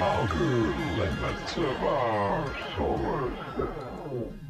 I'll do, and that's about so.